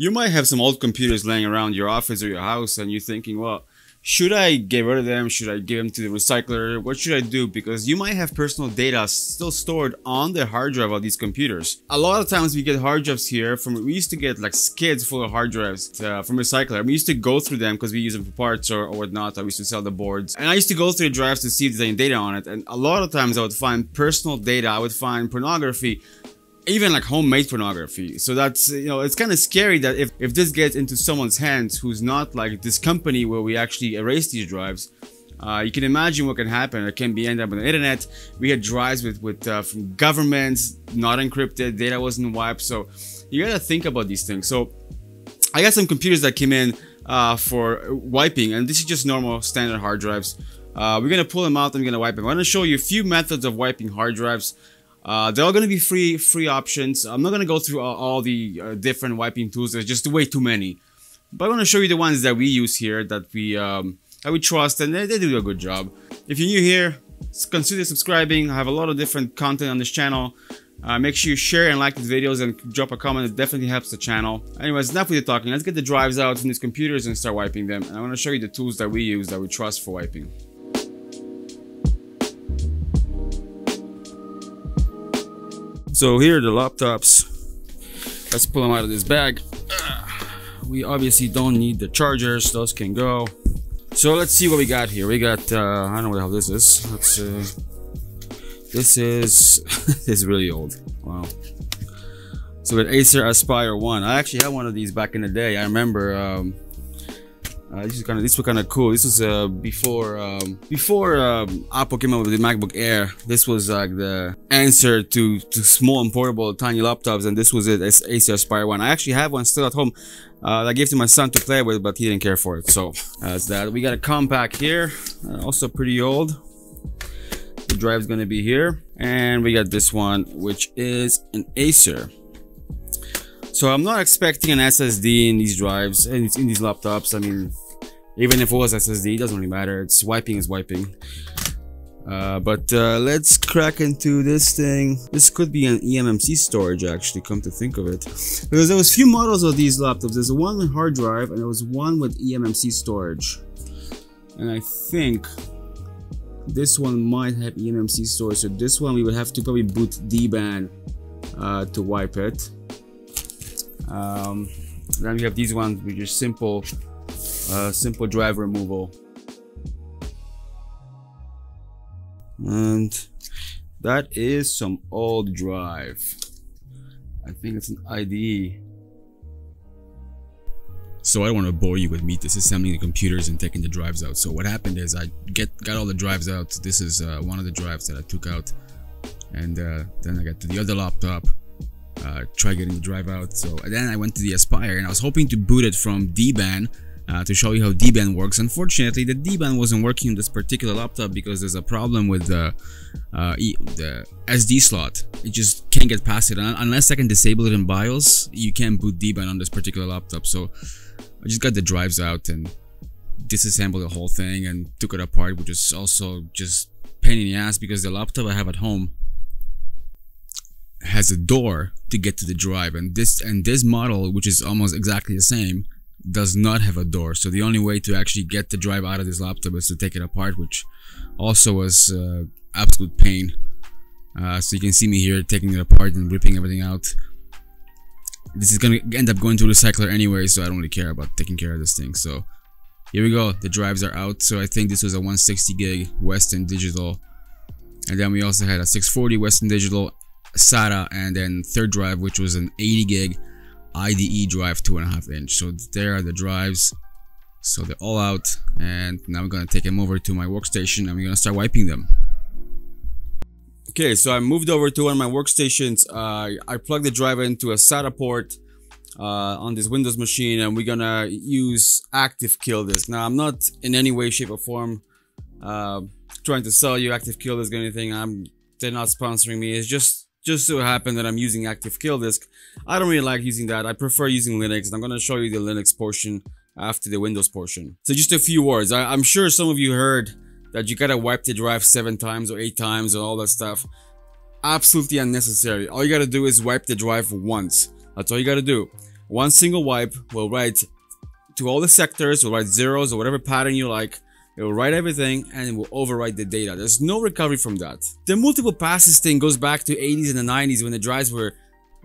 You might have some old computers laying around your office or your house and you're thinking, well, should I get rid of them? Should I give them to the recycler? What should I do? Because you might have personal data still stored on the hard drive of these computers. A lot of times we get hard drives here from, we used to get like skids full of hard drives uh, from recycler. We used to go through them because we use them for parts or, or whatnot. I used to sell the boards. And I used to go through the drives to see if there's any data on it. And a lot of times I would find personal data. I would find pornography even like homemade pornography. So that's, you know, it's kind of scary that if, if this gets into someone's hands who's not like this company where we actually erase these drives, uh, you can imagine what can happen. It can be end up on the internet. We had drives with, with uh, from governments, not encrypted, data wasn't wiped. So you gotta think about these things. So I got some computers that came in uh, for wiping, and this is just normal standard hard drives. Uh, we're gonna pull them out. I'm gonna wipe them. I'm gonna show you a few methods of wiping hard drives. Uh, they're all going to be free free options. I'm not going to go through all, all the uh, different wiping tools. There's just way too many. But I'm going to show you the ones that we use here that we um, that we trust and they, they do a good job. If you're new here, consider subscribing. I have a lot of different content on this channel. Uh, make sure you share and like the videos and drop a comment. It definitely helps the channel. Anyways, enough with the talking. Let's get the drives out from these computers and start wiping them. And I want to show you the tools that we use that we trust for wiping. So here are the laptops. Let's pull them out of this bag. We obviously don't need the chargers, those can go. So let's see what we got here. We got, uh, I don't know what the hell this is. Let's, uh, this is, this is really old. Wow. So got Acer Aspire 1. I actually had one of these back in the day. I remember, um, uh, this is kind of this was kind of cool. This was uh, before um, before um, Apple came out with the MacBook Air. This was like the answer to to small and portable tiny laptops, and this was it. It's Acer Aspire One. I actually have one still at home. Uh, I gave to my son to play with, but he didn't care for it. So that's that. We got a Compaq here, uh, also pretty old. The drive's gonna be here, and we got this one, which is an Acer. So I'm not expecting an SSD in these drives and in these laptops. I mean, even if it was SSD, it doesn't really matter. It's wiping is wiping. Uh, but uh, let's crack into this thing. This could be an eMMC storage actually, come to think of it. Because there was few models of these laptops. There's one with hard drive and there was one with eMMC storage. And I think this one might have eMMC storage. So this one we would have to probably boot DBAN uh, to wipe it. Um, then we have these ones which are simple, uh, simple drive removal. And that is some old drive. I think it's an IDE. So I don't want to bore you with me disassembling the computers and taking the drives out. So what happened is I get got all the drives out. This is uh, one of the drives that I took out. And uh, then I got to the other laptop uh, try getting the drive out. So then I went to the Aspire and I was hoping to boot it from DBAN uh, to show you how DBAN works. Unfortunately, the DBAN wasn't working on this particular laptop because there's a problem with the, uh, the SD slot. It just can't get past it. Unless I can disable it in BIOS, you can't boot DBAN on this particular laptop. So I just got the drives out and disassembled the whole thing and took it apart, which is also just pain in the ass because the laptop I have at home has a door to get to the drive and this and this model which is almost exactly the same does not have a door. So the only way to actually get the drive out of this laptop is to take it apart which also was uh, absolute pain. Uh, so you can see me here taking it apart and ripping everything out. This is gonna end up going to recycler anyway so I don't really care about taking care of this thing. So here we go. The drives are out. So I think this was a 160 gig Western Digital. And then we also had a 640 Western Digital SATA and then third drive which was an 80 gig IDE drive two and a half inch. So there are the drives. So they're all out. And now I'm gonna take them over to my workstation and we're gonna start wiping them. Okay so I moved over to one of my workstations. Uh, I plugged the drive into a SATA port uh, on this Windows machine and we're gonna use active kill disk now I'm not in any way shape or form uh, trying to sell you active kill disk or anything. I'm they're not sponsoring me. It's just just so happened that I'm using Active Kill Disk. I don't really like using that. I prefer using Linux and I'm going to show you the Linux portion after the Windows portion. So just a few words. I, am sure some of you heard that you gotta wipe the drive seven times or eight times and all that stuff. Absolutely unnecessary. All you gotta do is wipe the drive once. That's all you gotta do. one single wipe will write to all the sectors, will write zeros or whatever pattern you like. It will write everything and it will overwrite the data. There's no recovery from that. The multiple passes thing goes back to 80s and the 90s when the drives were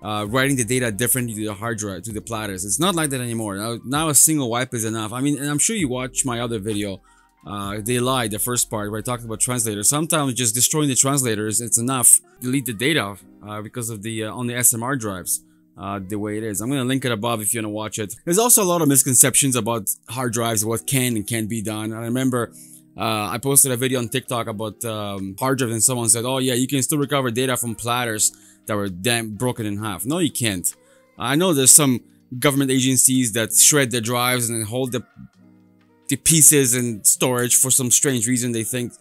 uh, writing the data differently to the hard drive, to the platters. It's not like that anymore. Now, now a single wipe is enough. I mean, and I'm sure you watch my other video, uh, They Lie, the first part where I talked about translators. Sometimes just destroying the translators, it's enough. Delete the data uh, because of the, uh, on the SMR drives uh, the way it is. I'm going to link it above if you want to watch it. There's also a lot of misconceptions about hard drives, what can and can't be done. I remember uh, I posted a video on TikTok about um, hard drives and someone said, oh yeah, you can still recover data from platters that were damn broken in half. No, you can't. I know there's some government agencies that shred their drives and then hold the, the pieces in storage for some strange reason. They think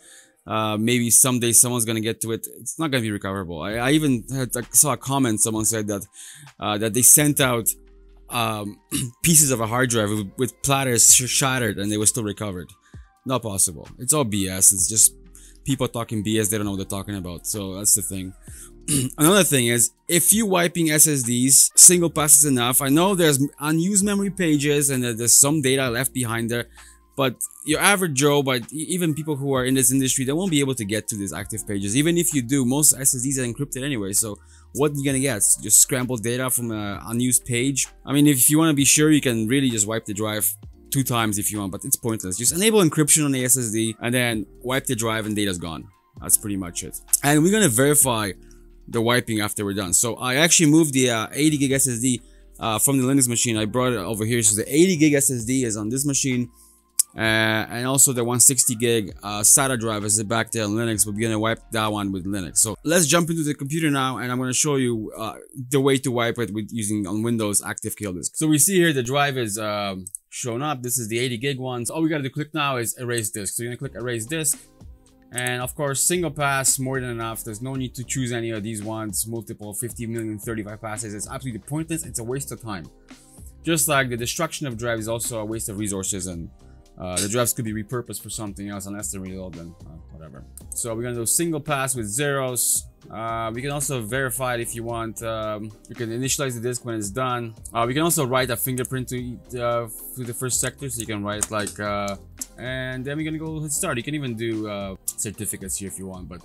uh, maybe someday someone's gonna get to it. It's not gonna be recoverable. I, I even had, I saw a comment. Someone said that uh, that they sent out um, pieces of a hard drive with, with platters shattered and they were still recovered. Not possible. It's all BS. It's just people talking BS. They don't know what they're talking about. So that's the thing. Another thing is, if you wiping SSDs, single pass is enough. I know there's unused memory pages and there's some data left behind there. But your average Joe, but even people who are in this industry, they won't be able to get to these active pages. Even if you do, most SSDs are encrypted anyway. So what are you gonna get? Just scrambled data from an unused page? I mean, if you want to be sure, you can really just wipe the drive two times if you want, but it's pointless. Just enable encryption on the SSD and then wipe the drive and data's gone. That's pretty much it. And we're gonna verify the wiping after we're done. So I actually moved the uh, 80 gig SSD uh, from the Linux machine. I brought it over here. So the 80 gig SSD is on this machine. Uh, and also the 160 gig uh, SATA drive is back there on Linux. We're gonna wipe that one with Linux. So let's jump into the computer now, and I'm gonna show you uh, the way to wipe it with using on Windows Active Kill Disk. So we see here the drive is um, shown up. This is the 80 gig one. So all we gotta do click now is erase disk. So you're gonna click erase disk, and of course single pass more than enough. There's no need to choose any of these ones. Multiple 50 million 35 passes. It's absolutely pointless. It's a waste of time. Just like the destruction of drive is also a waste of resources and uh, the drives could be repurposed for something else unless they reload them, uh, whatever. So we're gonna do single pass with zeros. Uh, we can also verify it if you want. Um, you can initialize the disk when it's done. Uh, we can also write a fingerprint to, uh, to the first sector, so you can write like, uh, and then we're gonna go hit start. You can even do certificates here if you want, but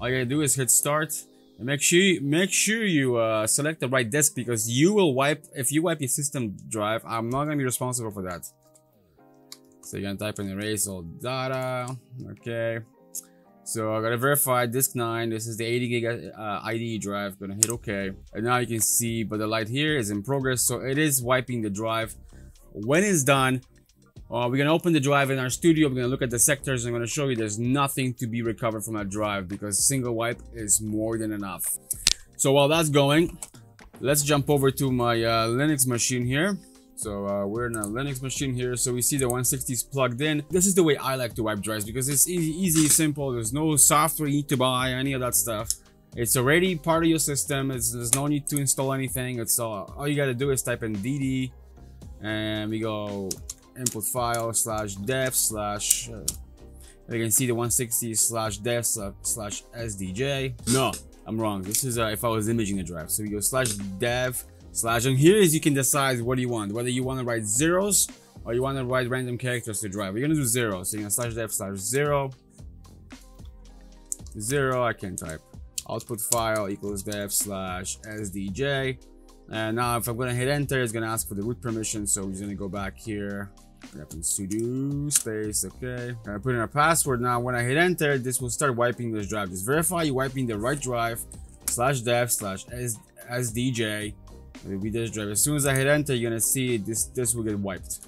all you gotta do is hit start. And make sure you, make sure you select the right disk because you will wipe if you wipe your system drive. I'm not gonna be responsible for that. So you're gonna type in erase all data. Okay. So I gotta verify disk 9. This is the 80 gig uh, IDE drive. Gonna hit OK. And now you can see, but the light here is in progress. So it is wiping the drive. When it's done, uh, we're gonna open the drive in R-Studio. We're gonna look at the sectors. I'm gonna show you there's nothing to be recovered from that drive because single wipe is more than enough. So while that's going, let's jump over to my uh, Linux machine here. So uh, we're in a Linux machine here. So we see the 160s plugged in. This is the way I like to wipe drives because it's easy, easy, simple. There's no software you need to buy, any of that stuff. It's already part of your system. It's, there's no need to install anything. It's all, all you got to do is type in dd and we go input file slash dev slash uh, you can see the 160 slash dev slash sdj. No, I'm wrong. This is uh, if I was imaging the drive. So we go slash dev slash and here is you can decide what you want. Whether you want to write zeros or you want to write random characters to drive. We're gonna do zero. So you're gonna slash dev slash zero. Zero i can type output file equals dev slash sdj and now if i'm gonna hit enter it's gonna ask for the root permission. So we're just gonna go back here. In sudo space okay. I put in our password. Now when i hit enter this will start wiping this drive just verify you're wiping the right drive slash dev slash sdj we this drive as soon as i hit enter you're gonna see this this will get wiped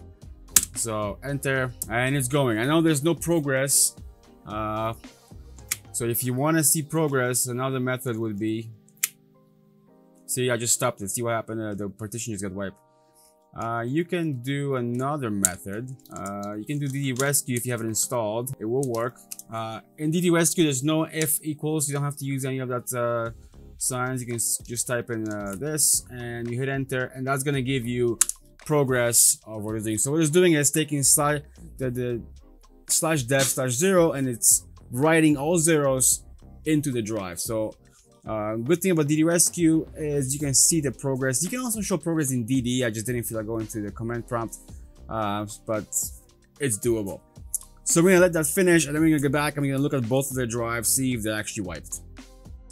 so enter and it's going i know there's no progress uh, so if you want to see progress another method would be see i just stopped it see what happened uh, the partition just got wiped uh, you can do another method. Uh, you can do DD rescue if you have it installed. It will work. Uh, in DD rescue, there's no if equals. You don't have to use any of that signs you can just type in uh, this and you hit enter and that's gonna give you progress of what it's doing so what it's doing is taking slash the, the slash dev slash zero and it's writing all zeros into the drive so Uh, good thing about DD Rescue is you can see the progress. You can also show progress in DD. I just didn't feel like going to the command prompt, uh, but it's doable. So we're gonna let that finish and then we're gonna get back and we're gonna look at both of the drives, see if they're actually wiped.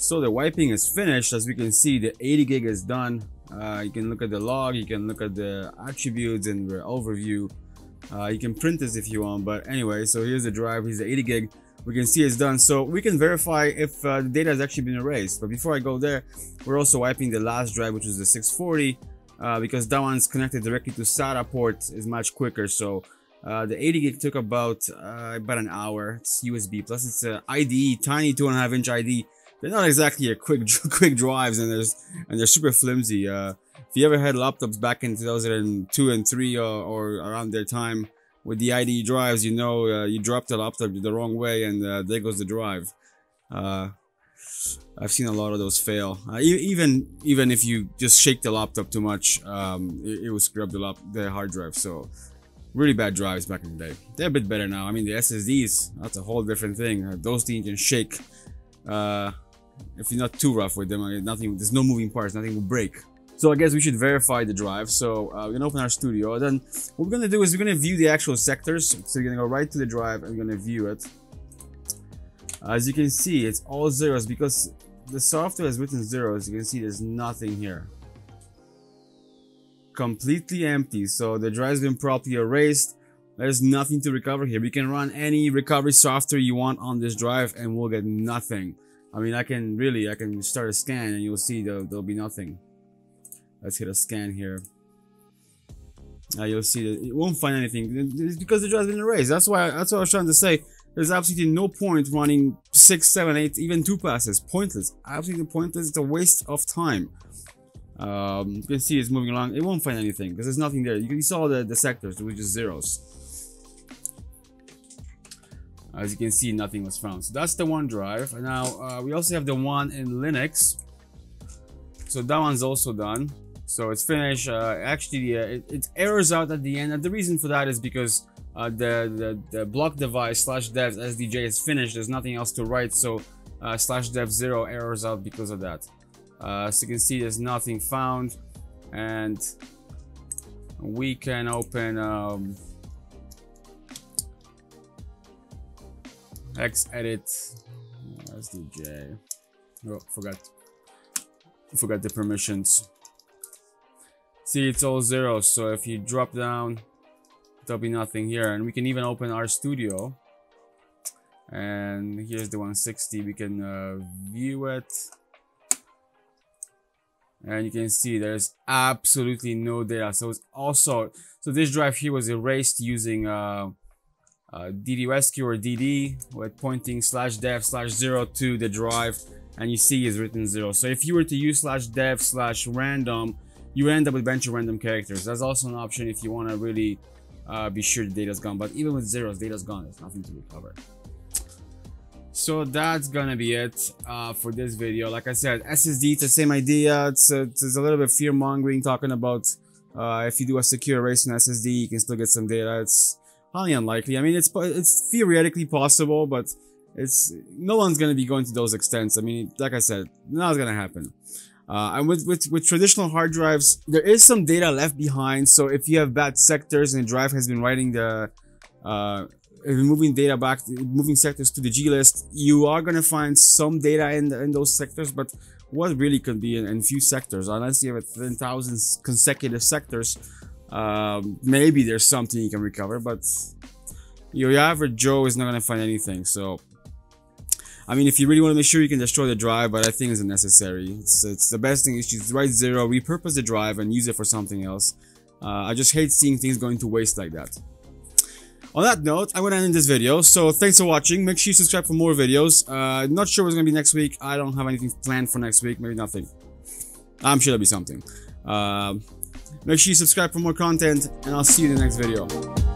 So the wiping is finished. As we can see, the 80 gig is done. Uh, you can look at the log, you can look at the attributes and the overview. Uh, you can print this if you want, but anyway, so here's the drive, here's the 80 gig. We can see it's done. So we can verify if uh, the data has actually been erased. But before I go there, we're also wiping the last drive, which was the 640, uh, because that one's connected directly to SATA port is much quicker. So uh, the 80 gig took about uh, about an hour. It's USB plus it's a IDE, tiny two and a half inch IDE. They're not exactly a quick quick drives, and there's and they're super flimsy. Uh, if you ever had laptops back in 2002 and 3 or, or around their time with the IDE drives, you know uh, you dropped the laptop the wrong way, and uh, there goes the drive. Uh, I've seen a lot of those fail. even even if you just shake the laptop too much, um, it, it will screw up the, the hard drive. So really bad drives back in the day. They're a bit better now. I mean, the SSDs, that's a whole different thing. Uh, those things can shake. Uh, if you're not too rough with them, nothing, there's no moving parts, nothing will break. So I guess we should verify the drive. So uh, we're gonna open R-Studio. Then what we're gonna do is we're gonna view the actual sectors. So you're gonna go right to the drive and we're gonna view it. As you can see, it's all zeros because the software has written zeros. You can see there's nothing here completely empty. So the drive's been properly erased. There's nothing to recover here. We can run any recovery software you want on this drive and we'll get nothing. I mean, I can really, I can start a scan and you'll see there'll, there'll be nothing. Let's hit a scan here. Uh, you'll see that it won't find anything it's because the drive's been erased. That's why, that's what I was trying to say. There's absolutely no point running six, seven, eight, even two passes. Pointless. Absolutely pointless. It's a waste of time. Um, you can see it's moving along. It won't find anything because there's nothing there. You, can, saw the, the sectors, which is zeros. As you can see, nothing was found. So that's the one drive. Now uh, we also have the one in Linux. So that one's also done. So it's finished. Uh, actually, uh, it, it, errors out at the end. And the reason for that is because uh, the, the, the block device slash dev SDJ is finished. There's nothing else to write. So uh, slash dev zero errors out because of that. Uh, so you can see there's nothing found and we can open um, hexedit SDJ. Oh, forgot. Forgot the permissions. See, it's all zeros. So if you drop down, there'll be nothing here. And we can even open R-Studio. And here's the 160. We can uh, view it and you can see there's absolutely no data so it's also so this drive here was erased using uh, uh, DD rescue or DD with pointing slash dev slash zero to the drive and you see it's written zero. So if you were to use slash dev slash random you end up with a bunch of random characters. That's also an option if you want to really uh, be sure the data's gone. But even with zeros data's gone. There's nothing to recover. So that's gonna be it uh, for this video. Like i said ssd it's the same idea. It's a, it's a little bit fear mongering talking about uh, if you do a secure erase on ssd you can still get some data. It's highly unlikely. I mean it's it's theoretically possible but it's no one's gonna be going to those extents. I mean like i said not gonna happen. Uh, and with, with, with traditional hard drives, there is some data left behind. So if you have bad sectors and drive has been writing the uh, moving data back, moving sectors to the G list, you are going to find some data in, the, in those sectors, but what really could be in, in few sectors, unless you have 10,000 consecutive sectors, um, maybe there's something you can recover, but your average Joe is not to find anything. So, I mean, if you really want to make sure you can destroy the drive, but I think it's unnecessary. It's, it's the best thing is just write zero, repurpose the drive, and use it for something else. Uh, I just hate seeing things going to waste like that. On that note, I'm to end this video. So thanks for watching. Make sure you subscribe for more videos. Uh, not sure what's to be next week. I don't have anything planned for next week. Maybe nothing. I'm sure there'll be something. Uh, make sure you subscribe for more content, and I'll see you in the next video.